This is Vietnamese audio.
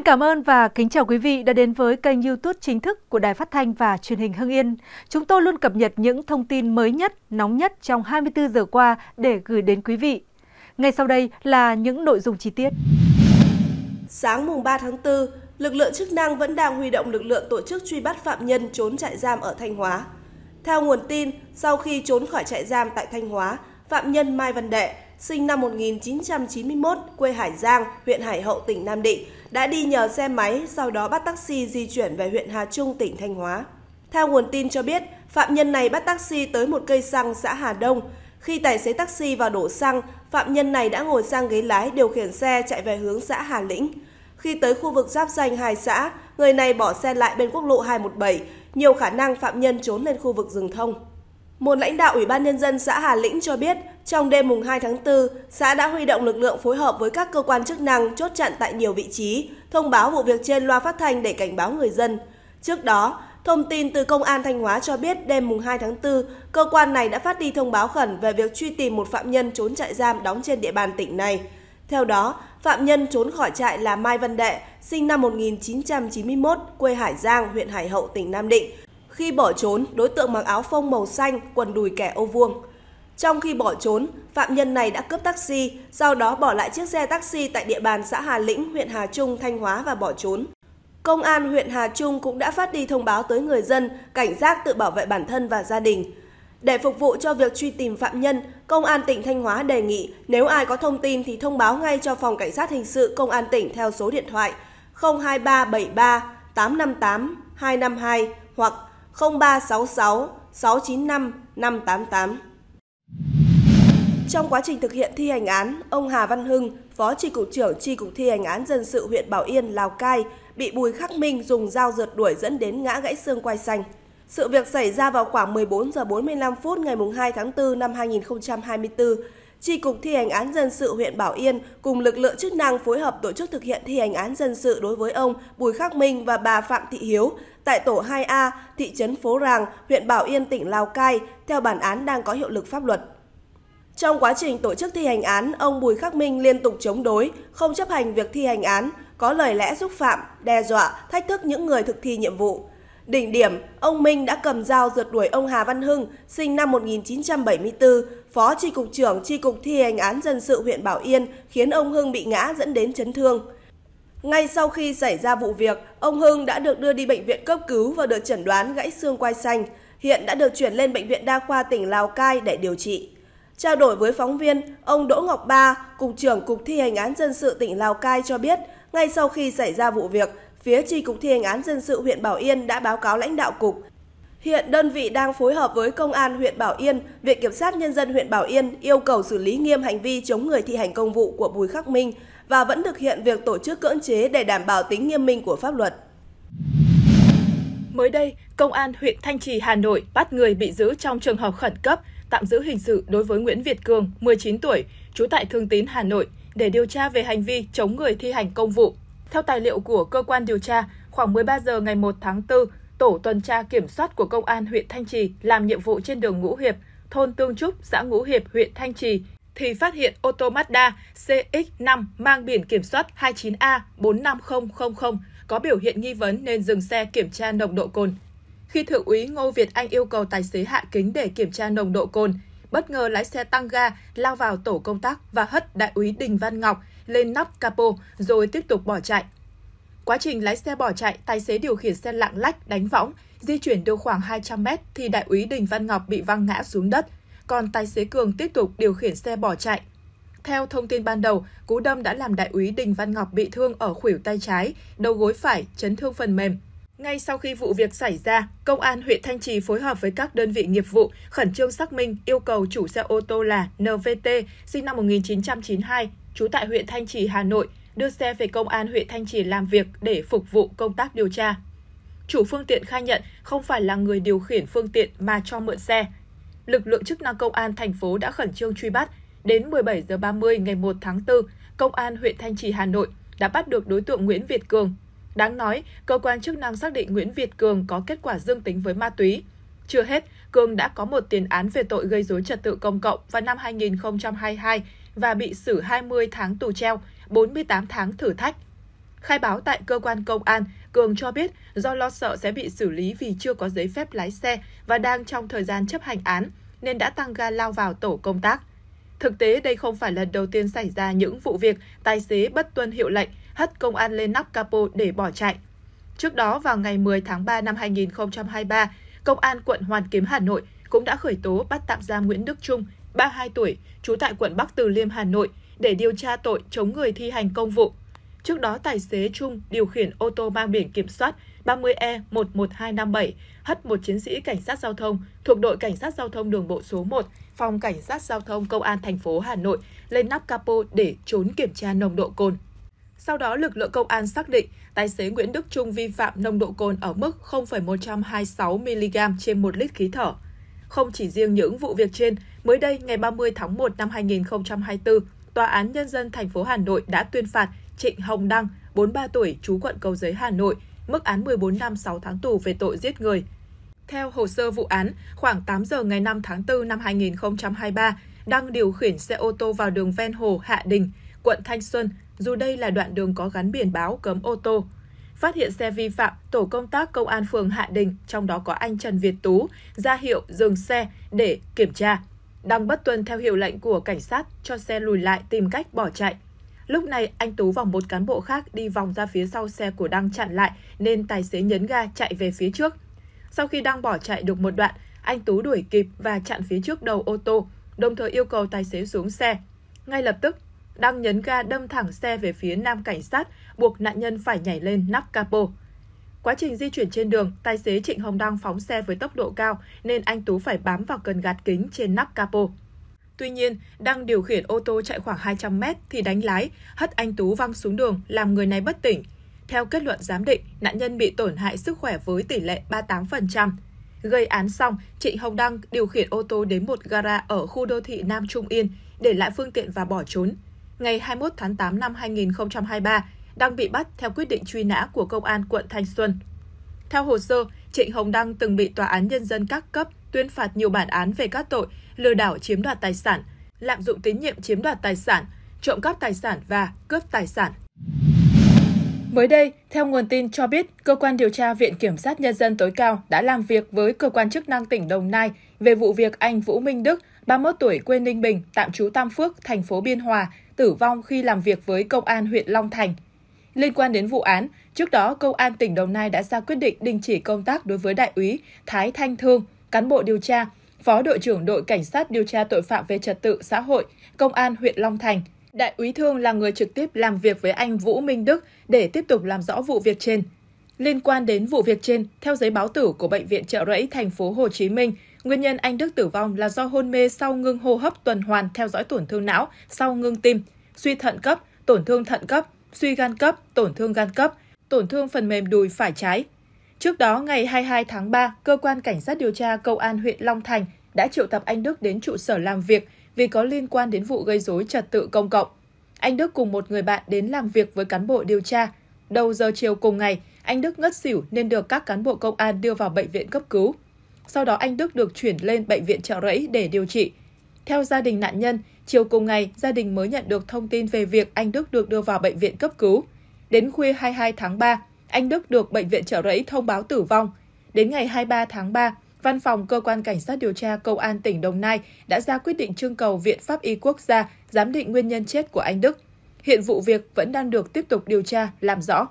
Xin cảm ơn và kính chào quý vị đã đến với kênh YouTube chính thức của Đài Phát thanh và Truyền hình Hưng Yên. Chúng tôi luôn cập nhật những thông tin mới nhất, nóng nhất trong 24 giờ qua để gửi đến quý vị. Ngay sau đây là những nội dung chi tiết. Sáng mùng 3 tháng 4, lực lượng chức năng vẫn đang huy động lực lượng tổ chức truy bắt phạm nhân trốn trại giam ở Thanh Hóa. Theo nguồn tin, sau khi trốn khỏi trại giam tại Thanh Hóa, phạm nhân Mai Văn Đệ, sinh năm 1991, quê Hải Giang, huyện Hải Hậu, tỉnh Nam Định, đã đi nhờ xe máy, sau đó bắt taxi di chuyển về huyện Hà Trung, tỉnh Thanh Hóa. Theo nguồn tin cho biết, phạm nhân này bắt taxi tới một cây xăng xã Hà Đông. Khi tài xế taxi vào đổ xăng, phạm nhân này đã ngồi sang ghế lái điều khiển xe chạy về hướng xã Hà Lĩnh. Khi tới khu vực giáp danh hai xã, người này bỏ xe lại bên quốc lộ 217, nhiều khả năng phạm nhân trốn lên khu vực rừng thông. Một lãnh đạo Ủy ban Nhân dân xã Hà Lĩnh cho biết, trong đêm mùng 2 tháng 4, xã đã huy động lực lượng phối hợp với các cơ quan chức năng chốt chặn tại nhiều vị trí, thông báo vụ việc trên loa phát thanh để cảnh báo người dân. Trước đó, thông tin từ Công an Thanh Hóa cho biết đêm mùng 2 tháng 4, cơ quan này đã phát đi thông báo khẩn về việc truy tìm một phạm nhân trốn trại giam đóng trên địa bàn tỉnh này. Theo đó, phạm nhân trốn khỏi trại là Mai Văn Đệ, sinh năm 1991, quê Hải Giang, huyện Hải Hậu, tỉnh Nam Định. Khi bỏ trốn, đối tượng mặc áo phông màu xanh, quần đùi kẻ ô vuông. Trong khi bỏ trốn, phạm nhân này đã cướp taxi, sau đó bỏ lại chiếc xe taxi tại địa bàn xã Hà Lĩnh, huyện Hà Trung, Thanh Hóa và bỏ trốn. Công an huyện Hà Trung cũng đã phát đi thông báo tới người dân cảnh giác tự bảo vệ bản thân và gia đình. Để phục vụ cho việc truy tìm phạm nhân, Công an tỉnh Thanh Hóa đề nghị nếu ai có thông tin thì thông báo ngay cho Phòng Cảnh sát Hình sự Công an tỉnh theo số điện thoại 02373 858 252 hoặc 0366 695 588. Trong quá trình thực hiện thi hành án, ông Hà Văn Hưng, Phó Tri cục trưởng Tri cục thi hành án dân sự huyện Bảo Yên, Lào Cai, bị Bùi Khắc Minh dùng dao rượt đuổi dẫn đến ngã gãy xương quai xanh. Sự việc xảy ra vào khoảng 14 giờ 45 phút ngày 2 tháng 4 năm 2024. Tri cục thi hành án dân sự huyện Bảo Yên cùng lực lượng chức năng phối hợp tổ chức thực hiện thi hành án dân sự đối với ông Bùi Khắc Minh và bà Phạm Thị Hiếu tại tổ 2A, thị trấn Phố Ràng, huyện Bảo Yên, tỉnh Lào Cai, theo bản án đang có hiệu lực pháp luật. Trong quá trình tổ chức thi hành án, ông Bùi Khắc Minh liên tục chống đối, không chấp hành việc thi hành án, có lời lẽ xúc phạm, đe dọa, thách thức những người thực thi nhiệm vụ. Đỉnh điểm, ông Minh đã cầm dao rượt đuổi ông Hà Văn Hưng, sinh năm 1974, Phó Tri Cục trưởng Tri Cục Thi hành án dân sự huyện Bảo Yên, khiến ông Hưng bị ngã dẫn đến chấn thương. Ngay sau khi xảy ra vụ việc, ông Hưng đã được đưa đi bệnh viện cấp cứu và được chẩn đoán gãy xương quai xanh. Hiện đã được chuyển lên Bệnh viện Đa khoa tỉnh Lào Cai để điều trị. Trao đổi với phóng viên, ông Đỗ Ngọc Ba, Cục trưởng Cục Thi hành án dân sự tỉnh Lào Cai cho biết, ngay sau khi xảy ra vụ việc, phía Tri Cục Thi hành án dân sự huyện Bảo Yên đã báo cáo lãnh đạo cục. Hiện đơn vị đang phối hợp với Công an huyện Bảo Yên, Viện Kiểm sát Nhân dân huyện Bảo Yên yêu cầu xử lý nghiêm hành vi chống người thi hành công vụ của Bùi Khắc Minh và vẫn thực hiện việc tổ chức cưỡng chế để đảm bảo tính nghiêm minh của pháp luật. Mới đây, Công an huyện Thanh Trì, Hà Nội bắt người bị giữ trong trường hợp khẩn cấp, tạm giữ hình sự đối với Nguyễn Việt Cường, 19 tuổi, trú tại Thương Tín, Hà Nội, để điều tra về hành vi chống người thi hành công vụ. Theo tài liệu của cơ quan điều tra, khoảng 13 giờ ngày 1 tháng 4, tổ tuần tra kiểm soát của Công an huyện Thanh Trì làm nhiệm vụ trên đường Ngũ Hiệp, thôn Tương Trúc, xã Ngũ Hiệp, huyện Thanh Trì, thì phát hiện ô tô Mazda CX-5 mang biển kiểm soát 29A45000 có biểu hiện nghi vấn nên dừng xe kiểm tra nồng độ cồn. Khi Thượng úy Ngô Việt Anh yêu cầu tài xế hạ kính để kiểm tra nồng độ cồn, bất ngờ lái xe tăng ga, lao vào tổ công tác và hất đại úy Đình Văn Ngọc lên nắp capo rồi tiếp tục bỏ chạy. Quá trình lái xe bỏ chạy, tài xế điều khiển xe lạng lách đánh võng, di chuyển được khoảng 200 mét thì đại úy Đình Văn Ngọc bị văng ngã xuống đất, còn tài xế Cường tiếp tục điều khiển xe bỏ chạy. Theo thông tin ban đầu, cú đâm đã làm đại úy Đình Văn Ngọc bị thương ở khuỷu tay trái, đầu gối phải, chấn thương phần mềm. Ngay sau khi vụ việc xảy ra, Công an huyện Thanh Trì phối hợp với các đơn vị nghiệp vụ khẩn trương xác minh yêu cầu chủ xe ô tô là NVT, sinh năm 1992, trú tại huyện Thanh Trì, Hà Nội, đưa xe về Công an huyện Thanh Trì làm việc để phục vụ công tác điều tra. Chủ phương tiện khai nhận không phải là người điều khiển phương tiện mà cho mượn xe. Lực lượng chức năng công an thành phố đã khẩn trương truy bắt. Đến 17 giờ 30 ngày 1 tháng 4, Công an huyện Thanh Trì, Hà Nội đã bắt được đối tượng Nguyễn Việt Cường. Đáng nói, cơ quan chức năng xác định Nguyễn Việt Cường có kết quả dương tính với ma túy. Chưa hết, Cường đã có một tiền án về tội gây dối trật tự công cộng vào năm 2022 và bị xử 20 tháng tù treo, 48 tháng thử thách. Khai báo tại cơ quan công an, Cường cho biết do lo sợ sẽ bị xử lý vì chưa có giấy phép lái xe và đang trong thời gian chấp hành án, nên đã tăng ga lao vào tổ công tác. Thực tế, đây không phải lần đầu tiên xảy ra những vụ việc tài xế bất tuân hiệu lệnh, hất công an lên nắp capo để bỏ chạy. Trước đó, vào ngày 10 tháng 3 năm 2023, Công an quận Hoàn Kiếm Hà Nội cũng đã khởi tố bắt tạm giam Nguyễn Đức Trung, 32 tuổi, trú tại quận Bắc Từ Liêm, Hà Nội, để điều tra tội chống người thi hành công vụ. Trước đó, tài xế Trung điều khiển ô tô mang biển kiểm soát 30E11257 hất một chiến sĩ cảnh sát giao thông thuộc đội cảnh sát giao thông đường bộ số 1, phòng cảnh sát giao thông công an thành phố Hà Nội lên nắp capo để trốn kiểm tra nồng độ cồn. Sau đó, lực lượng công an xác định tài xế Nguyễn Đức Trung vi phạm nồng độ cồn ở mức 0,126 mg trên 1 lít khí thở. Không chỉ riêng những vụ việc trên, mới đây ngày 30 tháng 1 năm 2024, Tòa án Nhân dân thành phố Hà Nội đã tuyên phạt Trịnh Hồng Đăng, 43 tuổi, trú quận Cầu Giấy, Hà Nội, mức án 14 năm 6 tháng tù về tội giết người. Theo hồ sơ vụ án, khoảng 8 giờ ngày 5 tháng 4 năm 2023, Đăng điều khiển xe ô tô vào đường ven hồ Hạ Đình, quận Thanh Xuân, dù đây là đoạn đường có gắn biển báo cấm ô tô. Phát hiện xe vi phạm, tổ công tác công an phường Hạ Đình, trong đó có anh Trần Việt Tú, ra hiệu dừng xe để kiểm tra đang bất tuân theo hiệu lệnh của cảnh sát cho xe lùi lại tìm cách bỏ chạy. Lúc này, anh Tú và một cán bộ khác đi vòng ra phía sau xe của Đăng chặn lại nên tài xế nhấn ga chạy về phía trước. Sau khi Đăng bỏ chạy được một đoạn, anh Tú đuổi kịp và chặn phía trước đầu ô tô, đồng thời yêu cầu tài xế xuống xe. Ngay lập tức, Đăng nhấn ga đâm thẳng xe về phía nam cảnh sát, buộc nạn nhân phải nhảy lên nắp capo. Quá trình di chuyển trên đường, tài xế Trịnh Hồng Đăng phóng xe với tốc độ cao nên anh Tú phải bám vào cần gạt kính trên nắp capo. Tuy nhiên, đang điều khiển ô tô chạy khoảng 200 mét thì đánh lái, hất anh Tú văng xuống đường, làm người này bất tỉnh. Theo kết luận giám định, nạn nhân bị tổn hại sức khỏe với tỷ lệ 38%. Gây án xong, Trịnh Hồng Đăng điều khiển ô tô đến một gara ở khu đô thị Nam Trung Yên, để lại phương tiện và bỏ trốn. Ngày 21 tháng 8 năm 2023, đang bị bắt theo quyết định truy nã của Công an quận Thanh Xuân. Theo hồ sơ, Trịnh Hồng Đăng từng bị Tòa án Nhân dân các cấp tuyên phạt nhiều bản án về các tội lừa đảo chiếm đoạt tài sản, lạm dụng tín nhiệm chiếm đoạt tài sản, trộm cắp tài sản và cướp tài sản. Mới đây, theo nguồn tin cho biết, cơ quan điều tra Viện Kiểm sát Nhân dân tối cao đã làm việc với cơ quan chức năng tỉnh Đồng Nai về vụ việc anh Vũ Minh Đức, 31 tuổi quê Ninh Bình, tạm trú Tam Phước, thành phố Biên Hòa, tử vong khi làm việc với công an huyện Long Thành. Liên quan đến vụ án, trước đó Công an tỉnh Đồng Nai đã ra quyết định đình chỉ công tác đối với đại úy Thái Thanh Thương, cán bộ điều tra, phó đội trưởng đội cảnh sát điều tra tội phạm về trật tự xã hội, Công an huyện Long Thành. Đại úy Thương là người trực tiếp làm việc với anh Vũ Minh Đức để tiếp tục làm rõ vụ việc trên. Liên quan đến vụ việc trên, theo giấy báo tử của bệnh viện Trợ Rẫy thành phố Hồ Chí Minh, nguyên nhân anh Đức tử vong là do hôn mê sau ngưng hô hấp tuần hoàn theo dõi tổn thương não sau ngưng tim, suy thận cấp, tổn thương thận cấp, suy gan cấp, tổn thương gan cấp, tổn thương phần mềm đùi phải trái. Trước đó, ngày 22 tháng 3, Cơ quan Cảnh sát điều tra Công an huyện Long Thành đã triệu tập anh Đức đến trụ sở làm việc vì có liên quan đến vụ gây rối trật tự công cộng. Anh Đức cùng một người bạn đến làm việc với cán bộ điều tra. Đầu giờ chiều cùng ngày, anh Đức ngất xỉu nên được các cán bộ công an đưa vào bệnh viện cấp cứu. Sau đó anh Đức được chuyển lên bệnh viện trợ rẫy để điều trị. Theo gia đình nạn nhân, chiều cùng ngày, gia đình mới nhận được thông tin về việc anh Đức được đưa vào bệnh viện cấp cứu. Đến khuya 22 tháng 3, anh Đức được bệnh viện trợ rẫy thông báo tử vong. Đến ngày 23 tháng 3, Văn phòng Cơ quan Cảnh sát điều tra Công an tỉnh Đồng Nai đã ra quyết định trưng cầu Viện Pháp y Quốc gia giám định nguyên nhân chết của anh Đức. Hiện vụ việc vẫn đang được tiếp tục điều tra, làm rõ.